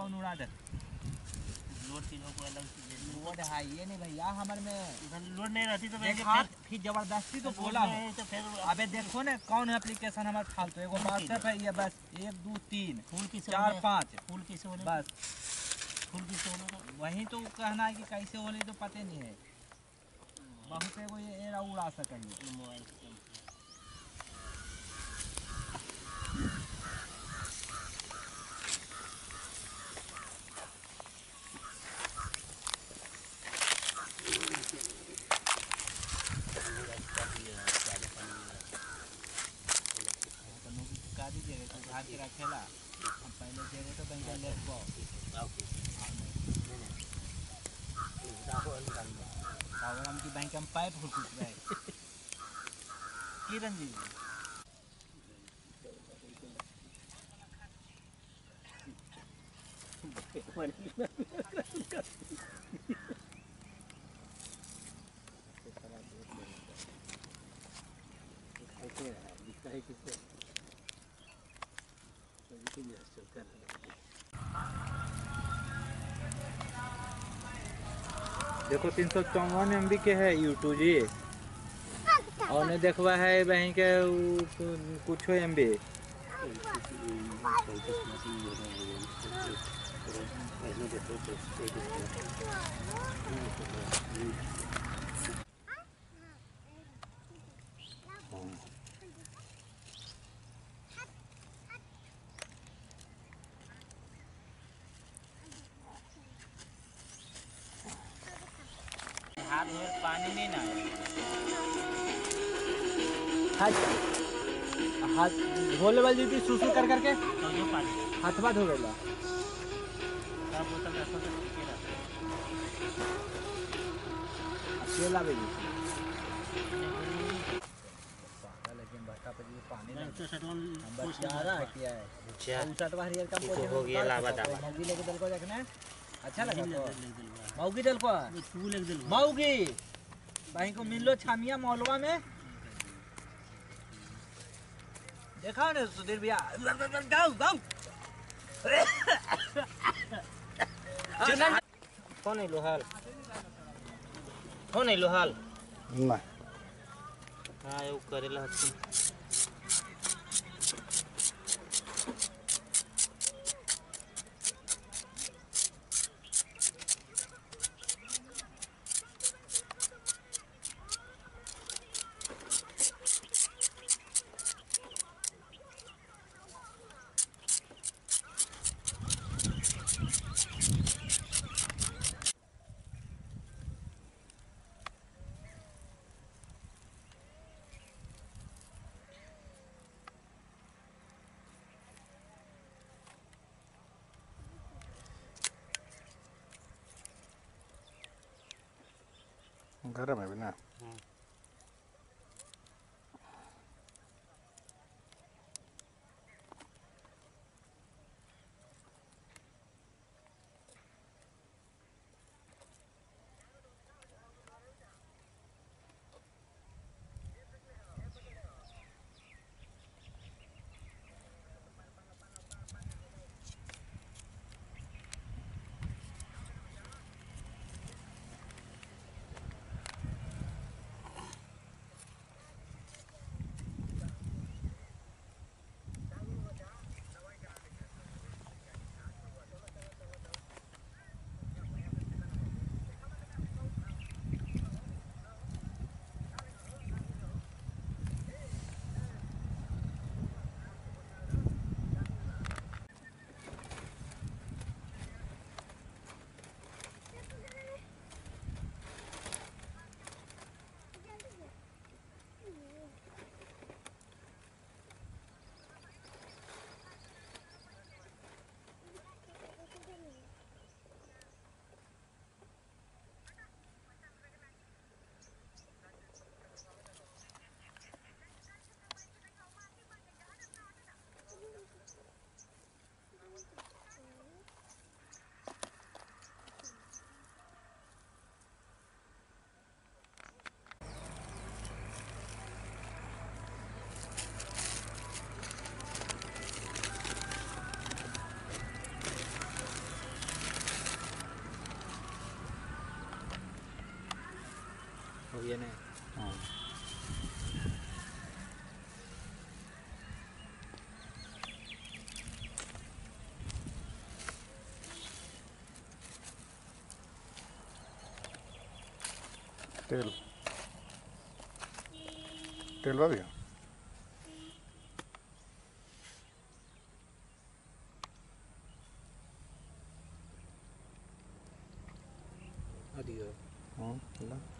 कौन उड़ा दे? लोड को अलग है ये नहीं भैया हमर में लोड नहीं रहती तो देखा फिर ज़बरदस्ती तो बोला हो तो फिर अबे देखो ना कौन एप्लीकेशन हमारे फालतू एगो व्हाट्सएप है ये बस। एक दो तीन फूल किसे चार पाँच। फूल होने बस। फूल होने वही तो कहना है कि कैसे होले तो पते नहीं है। बहुत एगो ये उड़ा सकेंगे मोबाइल भाग के रखेला हम पहले देंगे तो बैंक ले और हम की बैंक में पाइप फूट रहे किरण जी देखो, तीन सौ चौवन एम बी के है यूट्यूब जी और देखवा है वहीं के कुछ एम बी हाथ में पानी नहीं ना हाथ धोले वाली ड्यूटी सुसु कर करके। तो पानी। धो गया तो अकेला भी पानी नहीं तो सटवन हम कुछ रहा है क्या है? अच्छा। उस सटवा हरियर का इको हो। गया लावा दावा। लेके दल को देखना अच्छा लगा तो। मौगी दल को दिलवा मौगी भाई को मिल लो छामिया मौलवा में। देखा ना सुधीर भैया। गाओ गाओ कौन है लोहाल? कौन है लोहाल? ना। हाँ वो करेला ถ้าได้ไหมเป็นหน้า No viene. No. Tel. Tel va bien. Adiós. Oh, hola.